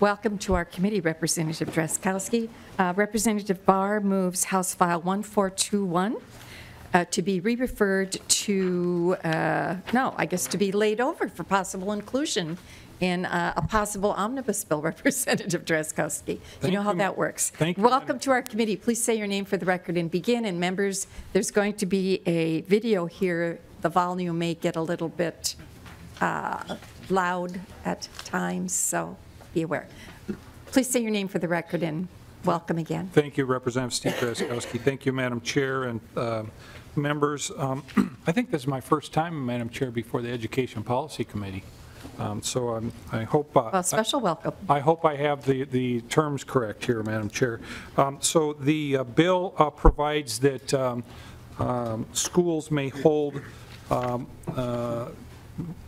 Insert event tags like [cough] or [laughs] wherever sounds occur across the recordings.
Welcome to our committee, Representative Drazkowski. Uh, Representative Barr moves House File 1421 uh, to be re-referred to, uh, no, I guess to be laid over for possible inclusion in uh, a possible omnibus bill, [laughs] Representative Drazkowski. You know how you. that works. Thank you, Welcome to our committee. Please say your name for the record and begin. And members, there's going to be a video here. The volume may get a little bit uh, loud at times, so be aware. Please say your name for the record and welcome again. Thank you, Representative Steve Drazkowski. Thank you, Madam Chair and uh, members. Um, [clears throat] I think this is my first time, Madam Chair, before the Education Policy Committee. Um, So I'm- I hope. uh, Well, special welcome. I hope I have the, the terms correct here, Madam Chair. Um, So the uh, bill uh, provides that um, um, schools may hold um, uh,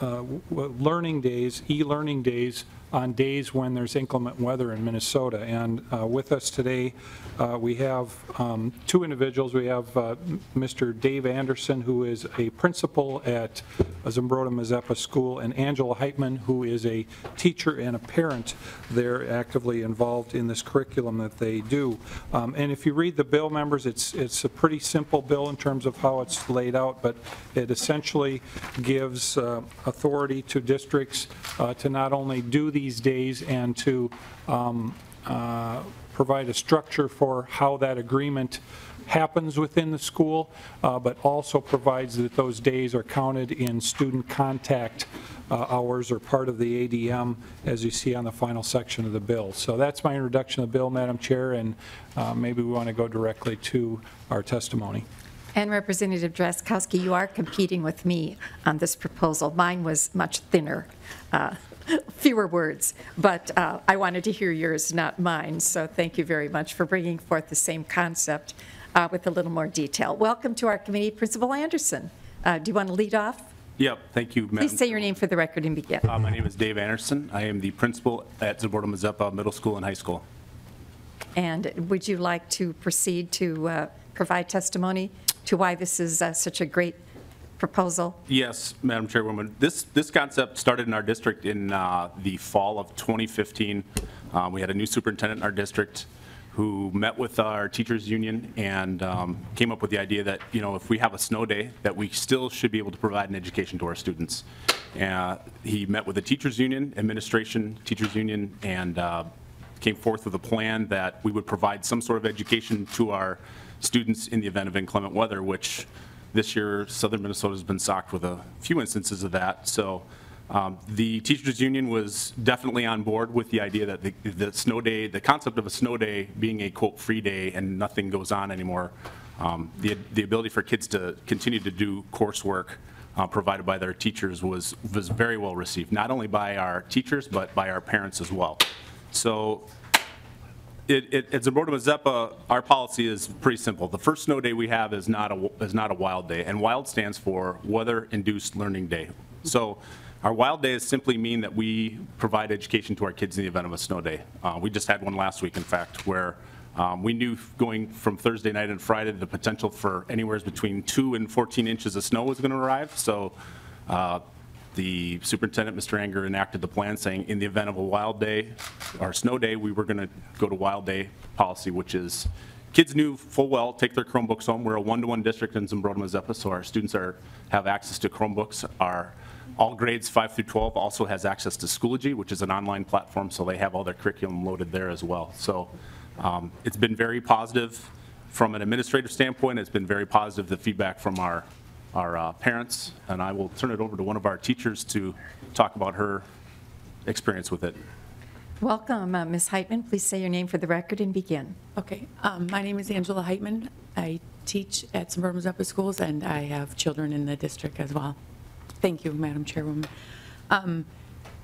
uh, learning days, e-learning days, on days when there's inclement weather in Minnesota. And uh, with us today, uh, we have um, two individuals. We have uh, Mr. Dave Anderson, who is a principal at Zumbrota Mazeppa School, and Angela Heitman, who is a teacher and a parent. They're actively involved in this curriculum that they do. Um, And if you read the bill, members, it's, it's a pretty simple bill in terms of how it's laid out, but it essentially gives uh, authority to districts uh, to not only do these days and to um, uh, provide a structure for how that agreement happens within the school, uh, but also provides that those days are counted in student contact uh, hours or part of the ADM, as you see on the final section of the bill. So that's my introduction of the bill, Madam Chair, and uh, maybe we want to go directly to our testimony. And Representative Drazkowski, you are competing with me on this proposal. Mine was much thinner, uh, [laughs] fewer words, but uh, I wanted to hear yours, not mine. So thank you very much for bringing forth the same concept uh, with a little more detail. Welcome to our committee, Principal Anderson. Uh, Do you want to lead off? Yep, thank you, Madam. Please say your name for the record and begin. Uh, My name is Dave Anderson. I am the principal at Zumbrota Mazeppa Middle School and High School. And would you like to proceed to uh, provide testimony to why this is uh, such a great proposal? Yes, Madam Chairwoman, this, this concept started in our district in uh, the fall of 2015. Uh, We had a new superintendent in our district who met with our teachers' union and um, came up with the idea that, you know, if we have a snow day, that we still should be able to provide an education to our students. Uh, He met with the teachers' union, administration, teachers' union, and uh, came forth with a plan that we would provide some sort of education to our students in the event of inclement weather, which this year, southern Minnesota has been socked with a few instances of that. So um, the teachers' union was definitely on board with the idea that the, the snow day, the concept of a snow day being a quote free day and nothing goes on anymore, um, the, the ability for kids to continue to do coursework uh, provided by their teachers was, was very well received, not only by our teachers, but by our parents as well. So it, it, at Zumbrota Mazeppa, our policy is pretty simple. The first snow day we have is not a, is not a wild day, and WILD stands for Weather-Induced Learning Day. So our wild days simply mean that we provide education to our kids in the event of a snow day. Uh, we just had one last week, in fact, where um, we knew going from Thursday night and Friday, the potential for anywhere between two and 14 inches of snow was going to arrive. So uh, the superintendent, Mr. Anger, enacted the plan saying in the event of a wild day or snow day, we were going to go to wild day policy, which is, kids knew full well, take their Chromebooks home. We're a one-to-one district in Zumbrota Mazeppa, so our students are, have access to Chromebooks. Our, all grades 5 through 12 also has access to Schoology, which is an online platform, so they have all their curriculum loaded there as well. So um, it's been very positive from an administrative standpoint. It's been very positive, the feedback from our our uh, parents, and I will turn it over to one of our teachers to talk about her experience with it. Welcome, uh, Ms. Heitman. Please say your name for the record and begin. Okay, um, my name is Angela Heitman. I teach at Suburban Upper Schools, and I have children in the district as well. Thank you, Madam Chairwoman. Um,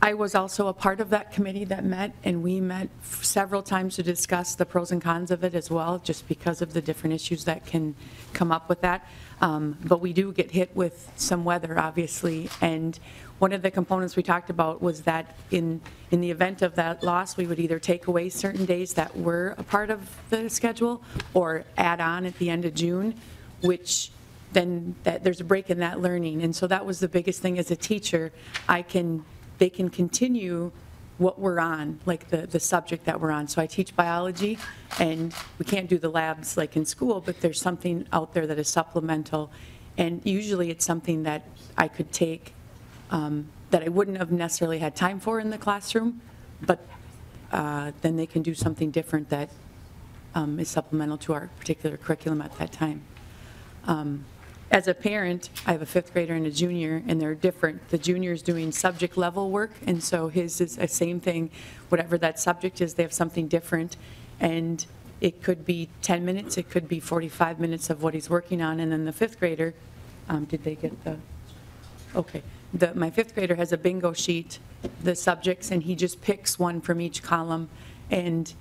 I was also a part of that committee that met, and we met several times to discuss the pros and cons of it as well, just because of the different issues that can come up with that. Um, But we do get hit with some weather, obviously, and one of the components we talked about was that in, in the event of that loss, we would either take away certain days that were a part of the schedule or add on at the end of June, which then that, there's a break in that learning. And so that was the biggest thing as a teacher. I can, they can continue what we're on, like the, the subject that we're on. So I teach biology, and we can't do the labs like in school, but there's something out there that is supplemental. And usually it's something that I could take, um, that I wouldn't have necessarily had time for in the classroom, but uh, then they can do something different that um, is supplemental to our particular curriculum at that time. Um, As a parent, I have a fifth grader and a junior, and they're different. The junior is doing subject level work, and so his is the same thing. Whatever that subject is, they have something different. And it could be 10 minutes, it could be 45 minutes of what he's working on. And then the fifth grader, um, did they get the, okay. The, my fifth grader has a bingo sheet, the subjects, and he just picks one from each column. And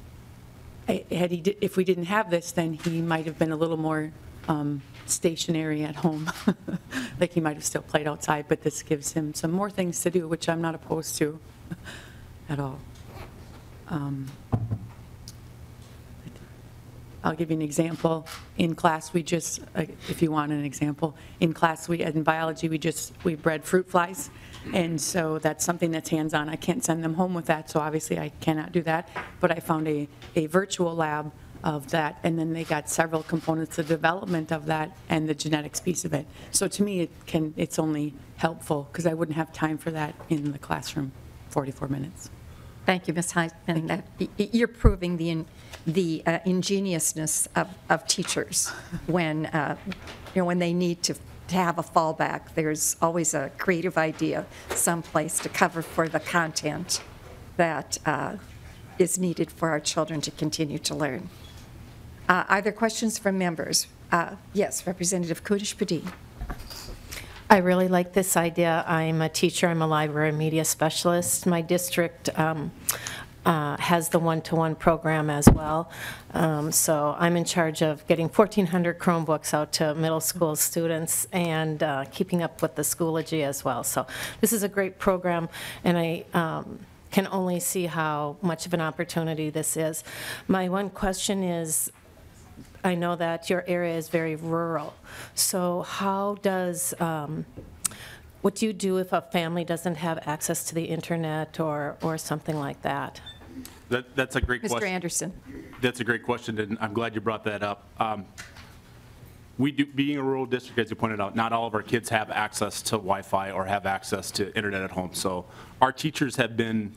I- had he, di- if we didn't have this, then he might have been a little more um, stationary at home. [laughs] Like he might have still played outside, but this gives him some more things to do, which I'm not opposed to [laughs] at all. Um, I'll give you an example. In class, we just, uh, if you want an example, in class, we, in biology, we just, we bred fruit flies. And so that's something that's hands-on. I can't send them home with that, so obviously I cannot do that. But I found a, a virtual lab of that, and then they got several components of development of that and the genetics piece of it. So to me, it can, it's only helpful, because I wouldn't have time for that in the classroom, 44 minutes. Thank you, Ms. Heitman. That- You're proving the in- the uh, ingeniousness of of teachers [laughs] when, uh, you know, when they need to to have a fallback. There's always a creative idea someplace to cover for the content that uh, is needed for our children to continue to learn. Uh, Are there questions from members? Uh, Yes, Representative Kunesh-Podein. I really like this idea. I'm a teacher, I'm a library media specialist. My district um, uh, has the one-to-one program as well. Um, So I'm in charge of getting 1,400 Chromebooks out to middle school students and uh, keeping up with the Schoology as well. So this is a great program, and I um, can only see how much of an opportunity this is. My one question is, I know that your area is very rural, so how does, um, what do you do if a family doesn't have access to the internet or, or something like that? That, that's a great Mr. question. Mr. Anderson. That's a great question, and I'm glad you brought that up. Um, We do, being a rural district, as you pointed out, not all of our kids have access to Wi-Fi or have access to internet at home. So our teachers have been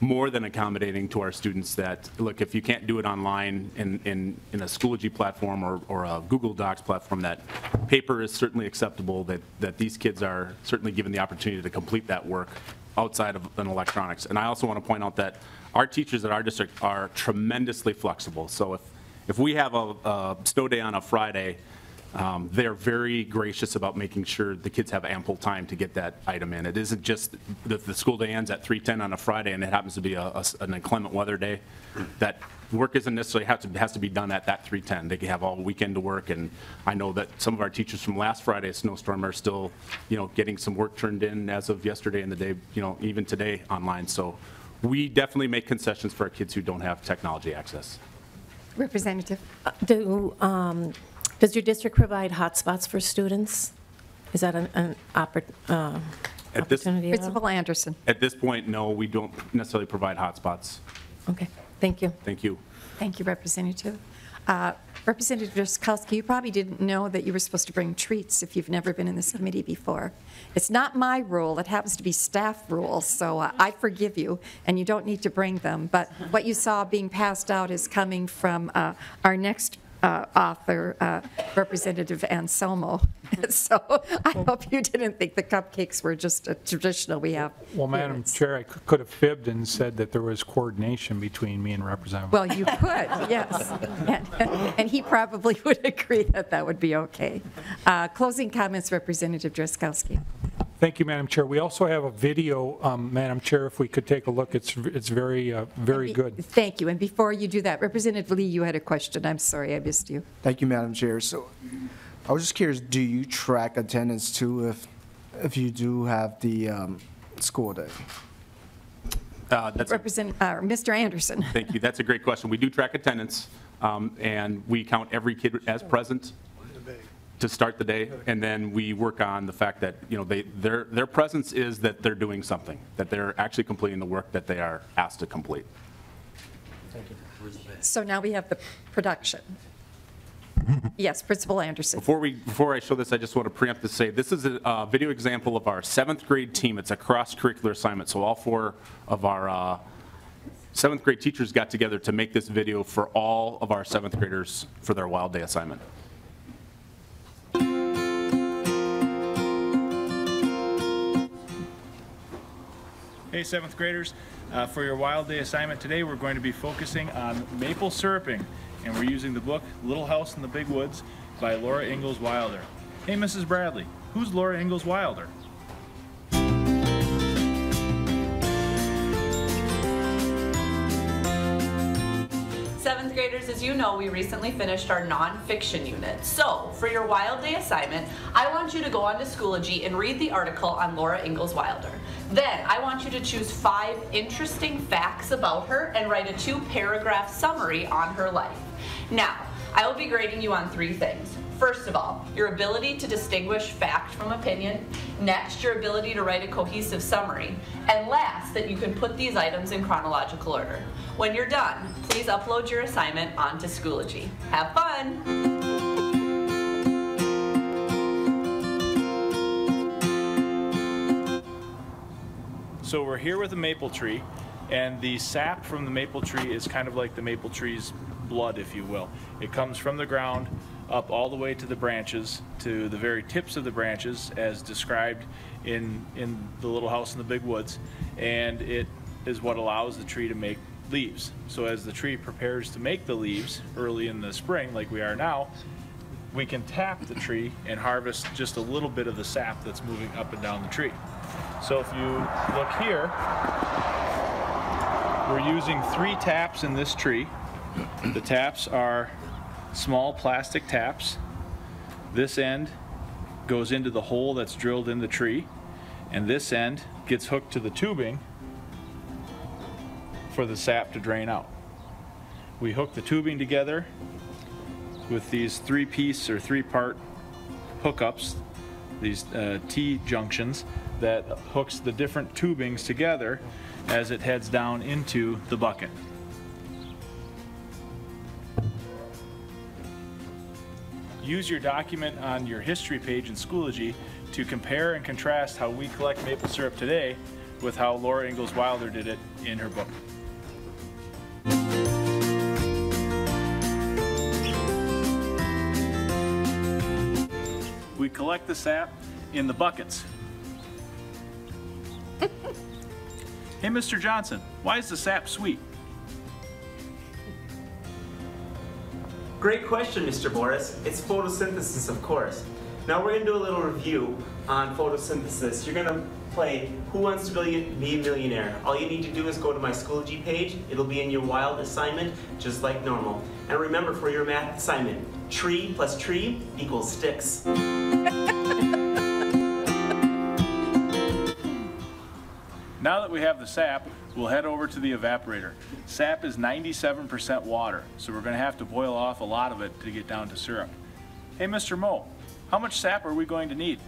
more than accommodating to our students that, look, if you can't do it online in, in, in a Schoology platform or, or a Google Docs platform, that paper is certainly acceptable, that, that these kids are certainly given the opportunity to complete that work outside of an electronics. And I also want to point out that our teachers at our district are tremendously flexible. So if, if we have a, a snow day on a Friday, um, they're very gracious about making sure the kids have ample time to get that item in. It isn't just that the school day ends at 3:10 on a Friday and it happens to be a- a s- an inclement weather day, that work isn't necessarily has to, has to be done at that 3:10. They can have all weekend to work, and I know that some of our teachers from last Friday's snowstorm are still, you know, getting some work turned in as of yesterday and the day, you know, even today online. So we definitely make concessions for our kids who don't have technology access. Representative. Do, um, does your district provide hotspots for students? Is that an, an oppor- uh, At this- opportunity at all? Principal Anderson. At this point, no, we don't necessarily provide hotspots. Okay, thank you. Thank you. Thank you, Representative. Uh, Representative Drazkowski, you probably didn't know that you were supposed to bring treats if you've never been in this committee before. It's not my rule, it happens to be staff rule, so uh, I forgive you, and you don't need to bring them. But what you saw being passed out is coming from uh, our next uh, author, uh, Representative Anselmo. [laughs] So I hope you didn't think the cupcakes were just a traditional we have. Well. Madam It's- Chair, I could have fibbed and said that there was coordination between me and Representative. Well, you could, yes. And- [laughs] And he probably would [laughs] agree that that would be okay. Uh, Closing comments, Representative Drazkowski. Thank you, Madam Chair. We also have a video, um, Madam Chair, if we could take a look. It's, it's very, uh, very good. Thank you. And before you do that, Representative Lee, you had a question. I'm sorry, I missed you. Thank you, Madam Chair. So I was just curious, do you track attendance too if, if you do have the um, school day? Uh, That's a Represent, uh, Mr. Anderson. Thank you. That's a great question. We do track attendance, um, and we count every kid as present. To start the day, and then we work on the fact that, you know, they, their, their presence is that they're doing something, that they're actually completing the work that they are asked to complete. So now we have the production. Yes, Principal Anderson. Before we, before I show this, I just want to preempt to say, this is a uh, video example of our seventh grade team. It's a cross-curricular assignment, so all four of our uh, seventh grade teachers got together to make this video for all of our seventh graders for their Wild Day assignment. Hey, seventh graders, uh, for your Wild Day assignment today, we're going to be focusing on maple syruping, and we're using the book Little House in the Big Woods by Laura Ingalls Wilder. Hey, Mrs. Bradley, who's Laura Ingalls Wilder? Seventh graders, as you know, we recently finished our nonfiction unit. So, for your Wild Day assignment, I want you to go on to Schoology and read the article on Laura Ingalls Wilder. Then, I want you to choose five interesting facts about her and write a two paragraph summary on her life. Now, I will be grading you on three things. First of all, your ability to distinguish fact from opinion. Next, your ability to write a cohesive summary. And last, that you can put these items in chronological order. When you're done, please upload your assignment onto Schoology. Have fun! So we're here with a maple tree, and the sap from the maple tree is kind of like the maple tree's blood, if you will. It comes from the ground up all the way to the branches, to the very tips of the branches, as described in, in the little house in the big woods, and it is what allows the tree to make leaves. So as the tree prepares to make the leaves early in the spring, like we are now, we can tap the tree and harvest just a little bit of the sap that's moving up and down the tree. So if you look here, we're using three taps in this tree. The taps are small plastic taps. This end goes into the hole that's drilled in the tree, and this end gets hooked to the tubing for the sap to drain out. We hook the tubing together with these three-piece or three-part hookups, these uh, T-junctions that hooks the different tubings together as it heads down into the bucket. Use your document on your history page in Schoology to compare and contrast how we collect maple syrup today with how Laura Ingalls Wilder did it in her book. We collect the sap in the buckets. [laughs] hey, Mr. Johnson, why is the sap sweet? Great question, Mr. Boris. It's photosynthesis, of course. Now we're gonna do a little review on photosynthesis. You're gonna play Who Wants to Be Be a Millionaire. All you need to do is go to my Schoology page. It'll be in your wild assignment, just like normal. And remember for your math assignment, tree plus tree equals sticks. [laughs] Now that we have the sap, we'll head over to the evaporator. Sap is 97% water, so we're going to have to boil off a lot of it to get down to syrup. Hey, Mr. Mo, how much sap are we going to need?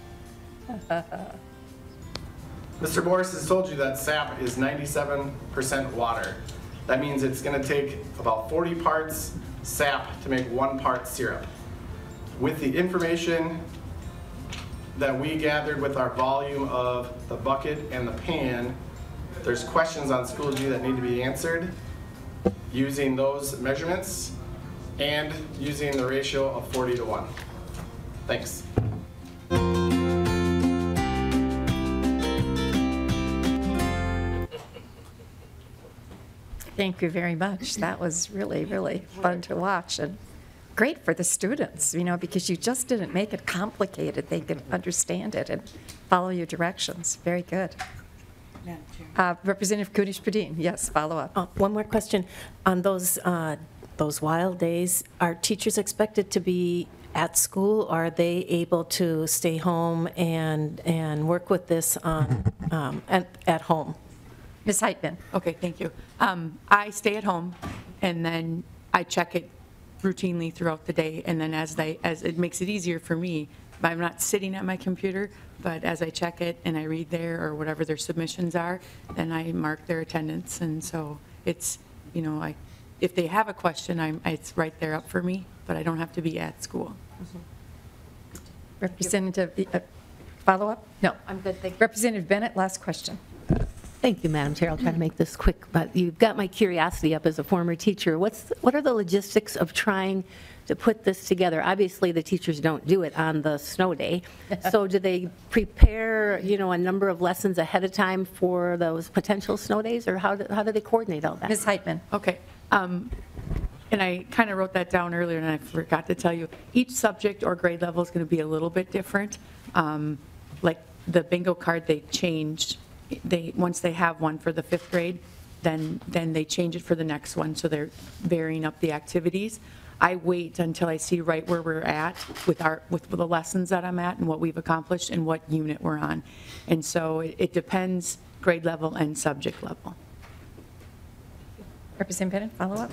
[laughs] Mr. Boris has told you that sap is 97% water. That means it's going to take about 40 parts sap to make one part syrup. With the information that we gathered with our volume of the bucket and the pan, there's questions on Schoology that need to be answered using those measurements and using the ratio of 40 to 1. Thanks. Thank you very much. That was really, really fun to watch and great for the students, you know, because you just didn't make it complicated. They could understand it and follow your directions. Very good. Uh, Representative Kunesh-Podein, yes, follow up. Uh, One more question. On those, uh, those wild days, are teachers expected to be at school? Are they able to stay home and, and work with this on, [laughs] um, at, at home? Ms. Heitman? Okay, thank you. Um, I stay at home, and then I check it routinely throughout the day, and then as they, as, it makes it easier for me, but I'm not sitting at my computer, but as I check it and I read there, or whatever their submissions are, then I mark their attendance, and so it's, you know, I, if they have a question, I'm, it's right there up for me, but I don't have to be at school. Representative, uh, follow-up? No. I'm good, thank you. Representative Bennett, last question. Thank you, Madam Chair. I'll try to make this quick, but you've got my curiosity up as a former teacher. What's, what are the logistics of trying to put this together? Obviously, the teachers don't do it on the snow day. [laughs] So do they prepare, you know, a number of lessons ahead of time for those potential snow days? Or how do, how do they coordinate all that? Ms. Heitman? Okay. um, And I kind of wrote that down earlier, and I forgot to tell you, each subject or grade level is going to be a little bit different. Um, Like the bingo card, they changed, they, once they have one for the fifth grade, then, then they change it for the next one, so they're varying up the activities. I wait until I see right where we're at with our, with the lessons that I'm at and what we've accomplished and what unit we're on. And so it it depends grade level and subject level. Representative Bennett, follow-up?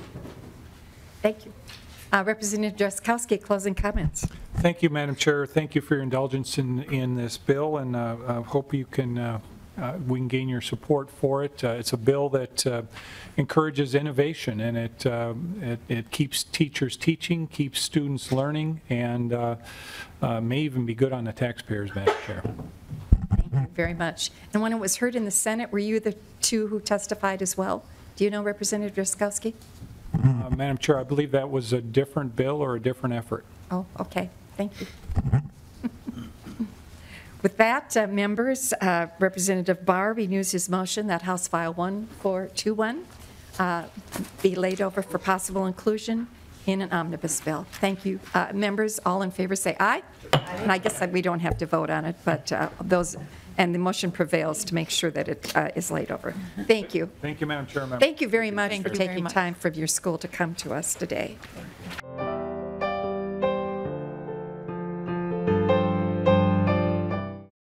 Thank you. Uh, Representative Drazkowski, closing comments. Thank you, Madam Chair. Thank you for your indulgence in, in this bill, and uh, I hope you can, uh, uh, we can gain your support for it. Uh, It's a bill that uh, encourages innovation, and it, uh, it it keeps teachers teaching, keeps students learning, and uh, uh, may even be good on the taxpayers, Madam Chair. Thank you very much. And when it was heard in the Senate, were you the two who testified as well? Do you know Representative Drazkowski? Uh, Madam Chair, I believe that was a different bill or a different effort. Oh, okay, thank you. With that, uh, members, uh, Representative Barr renews his motion that House File 1421 uh, be laid over for possible inclusion in an omnibus bill. Thank you. Uh, Members, all in favor, say aye. And I guess that we don't have to vote on it, but uh, those, and the motion prevails to make sure that it uh, is laid over. Thank you. Thank you, Madam Chairman. Thank you very much Thank for taking much. time from your school to come to us today.